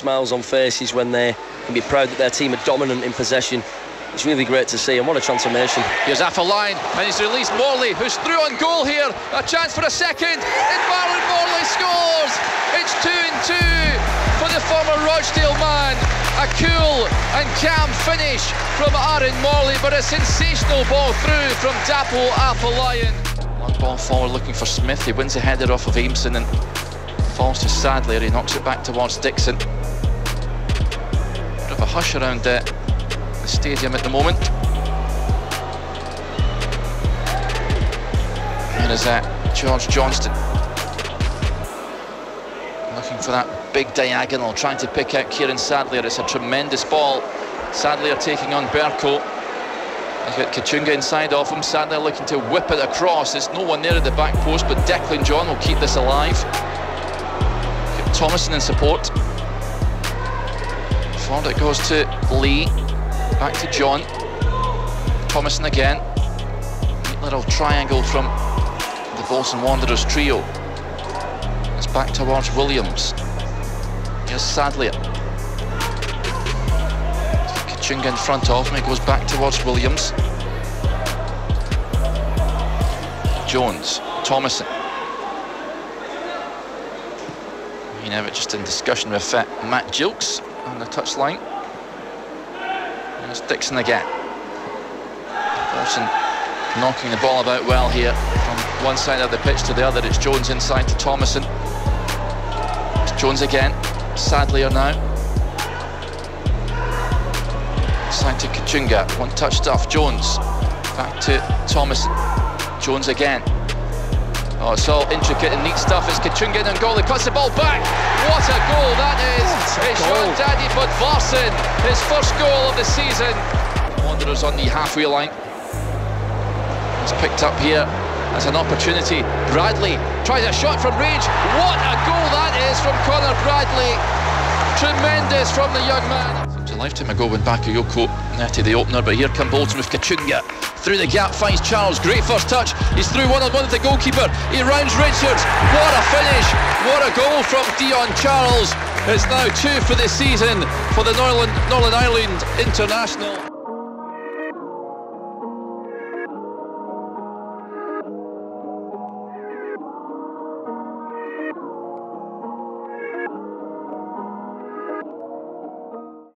smiles on faces when they can be proud that their team are dominant in possession. It's really great to see, and what a transformation. Here's Afolayan, and he's released Morley, who's through on goal here. A chance for a second, and Marlon Morley scores! It's two and two for the former Rochdale man. A cool and calm finish from Aaron Morley, but a sensational ball through from Dapple Dapo Afolayan. One ball forward looking for Smith. He wins the header off of Aimson and falls to Sadlier. He knocks it back towards Dixon. Bit of a hush around it the stadium at the moment. Here is uh, George Johnston. Looking for that big diagonal, trying to pick out Kieran Sadlier. It's a tremendous ball. Sadlier taking on Berko. He's got Kachunga inside of him. Sadlier looking to whip it across. There's no one there at the back post, but Declan John will keep this alive. Thomason in support. Forward it goes to Lee. Back to John. Thomason again. Little triangle from the Bolton Wanderers trio. It's back towards Williams. Here's Sadlier. Kachunga in front of him. He goes back towards Williams. Jones. Thomason. You know, just in discussion with uh, Matt Gilks on the touchline. There's Dixon again. Dawson knocking the ball about well here from one side of the pitch to the other. It's Jones inside to Thomason. It's Jones again. Sadlier now. Side to Kachunga. One touch stuff. Jones. Back to Thomason. Jones again. Oh, it's all intricate and neat stuff. It's Kachunga and goal. He cuts the ball back. What a goal that is. It's Sean Dadi Bodvarsson. His first goal of the season. Wanderers on the halfway line. It's picked up here as an opportunity. Bradley tries a shot from range. What a goal that is from Conor Bradley. Tremendous from the young man. Seems a lifetime ago when Bakayoko netted the opener, but here come Bolton with Kachunga. Through the gap finds Charles. Great first touch. He's through one on one with the goalkeeper. He rounds Richards. What a finish. What a goal from Dion Charles. It's now two for this season for the Northern, Northern Ireland International.